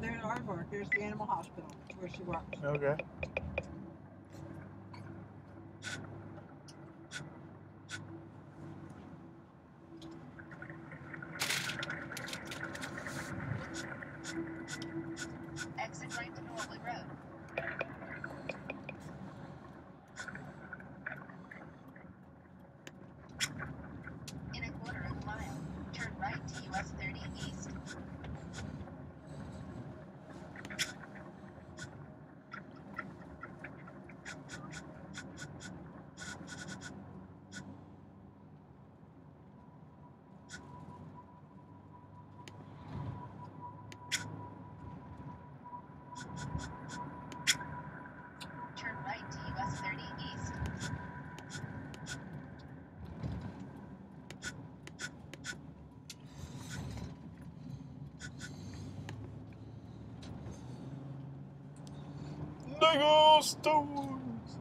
over there at Aardvark. There's the animal hospital where she works. Okay. Exit right to Norwood Road. In a quarter of a mile, turn right to US 30 East. Turn right to US 30 East. Lego stones.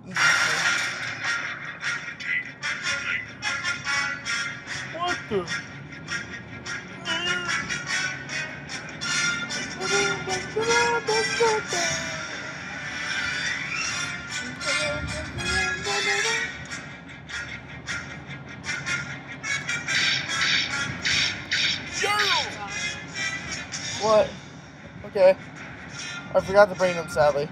What the? What? Okay. I forgot to bring them, sadly.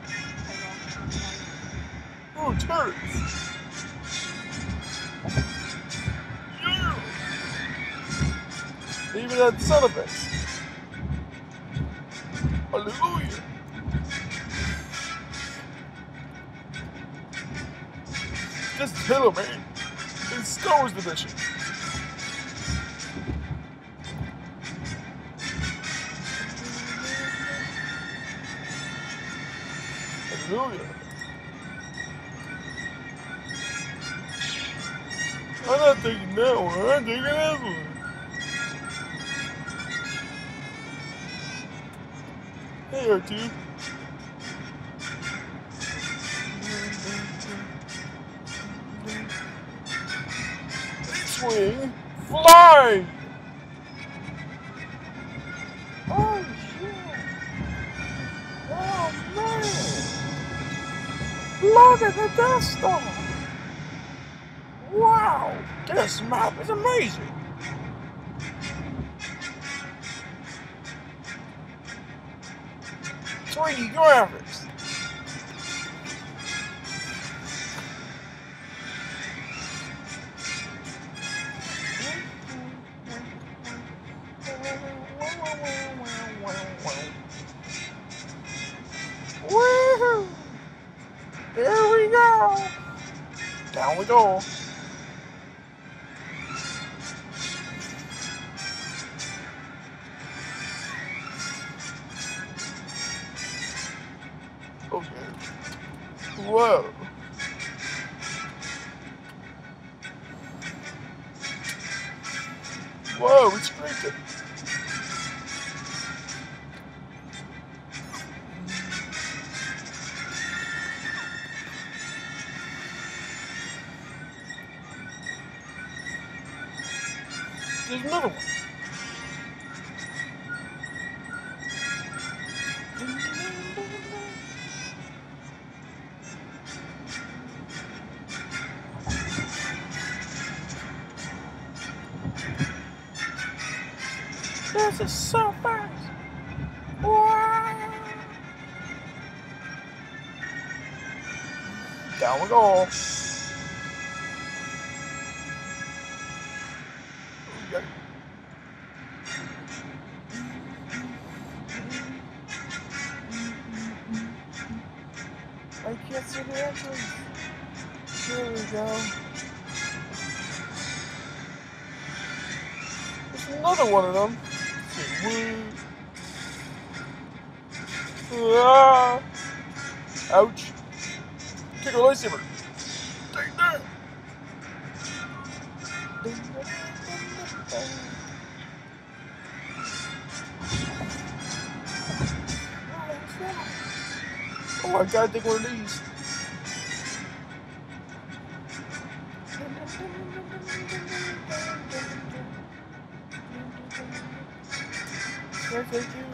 Turds! Yeah! Even sound effects. Hallelujah! Just hit him, man. It's Star Wars edition. Hallelujah. I'm not taking that one. I'm taking this one. Hey, R2. Swing, fly! Oh, shit. Oh, man. Look at the Star. Wow, this map is amazing. D graphics. Woohoo! There we go. Down we go. Okay. Whoa. Whoa, it's breaking. There's another one. Down we go. Okay. I can't see the entrance. Here we go. There's another one of them. Ah. Ouch. Kick a lightsaber. Take that. Oh, I gotta take one of these. Can I take you?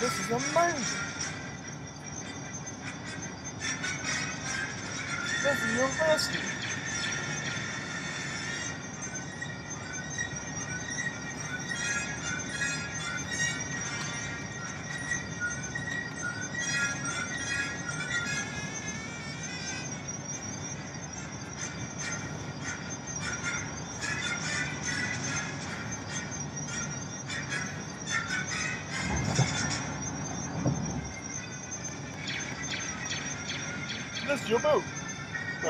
This is amazing. University. This is your boat.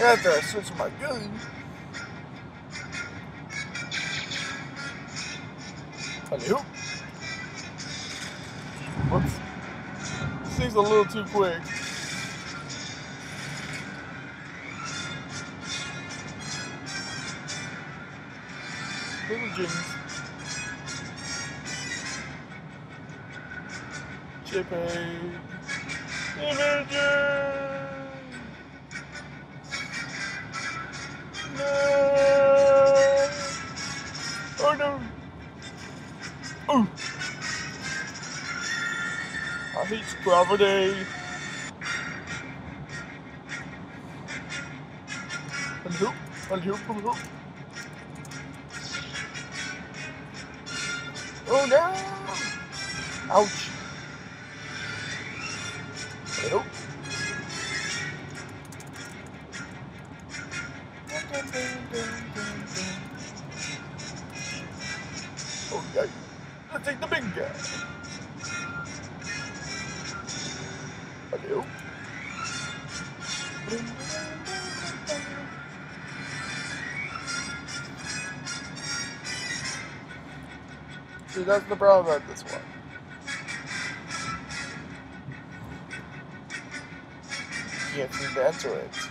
After I switch my gun. Hello. Whoops. This thing's a little too quick. Little Jimmy's. Chippy. Images! Hate gravity. Hello? Hello? Hello? Oh no! Ouch! Hello? Hello? See, that's the problem about this one. You can't seem to enter it.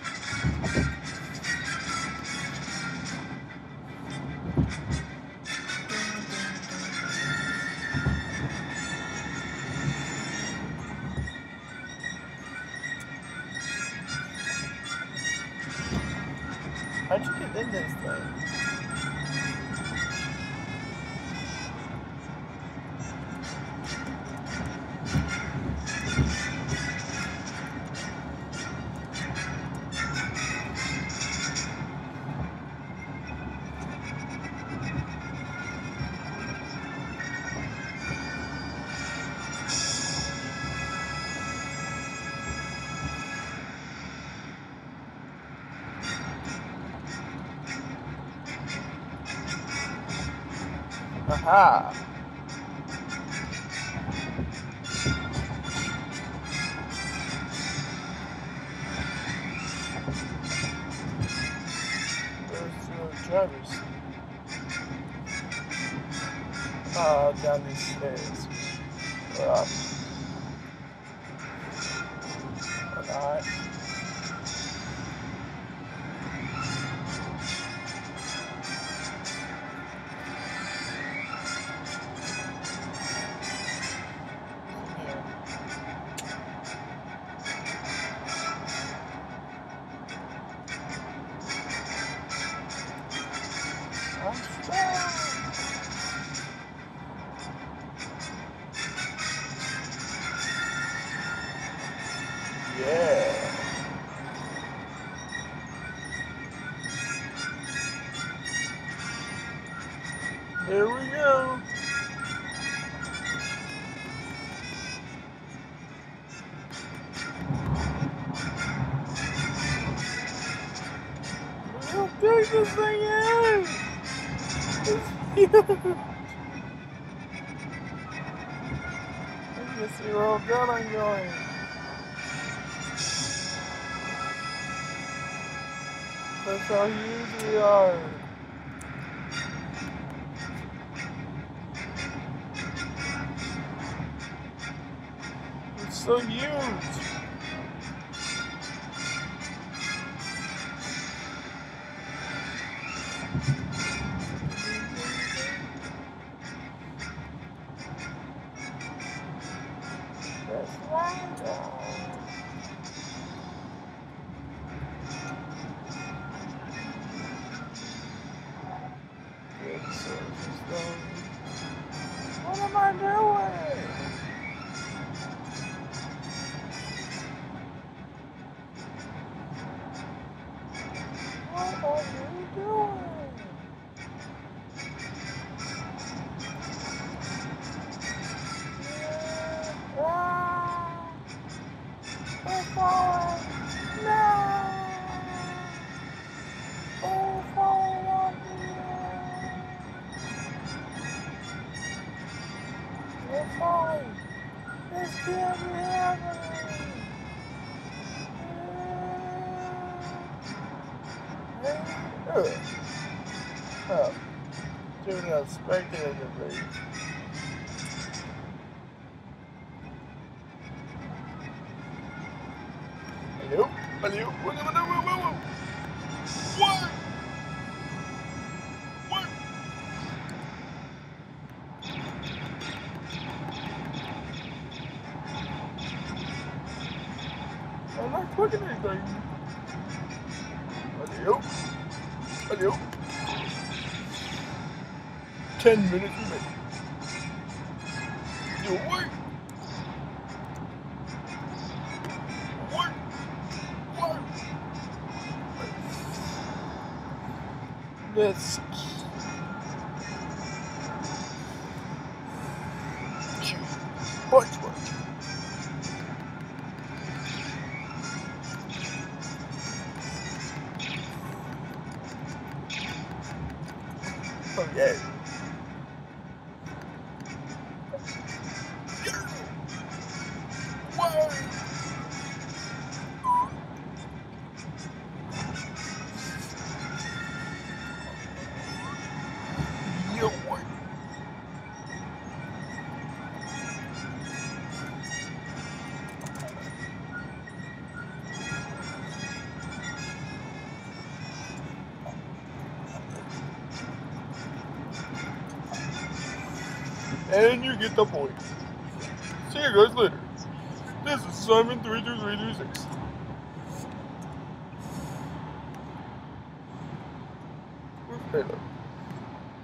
How'd you Aha! Where's the drivers? Uh, down these stairs. Up. Yeah. Here we go. How big this thing is! It's huge! I can see I'm. I'm going. That's how huge we are. It's so huge. We're falling. This can't be happening. Oh. Doing unexpected interview. Hello? Hello? 10 minutes away. You work. Work. Work. Let's Watch, watch. Oh, yeah. And you get the point. See you guys later. This is Simon32336.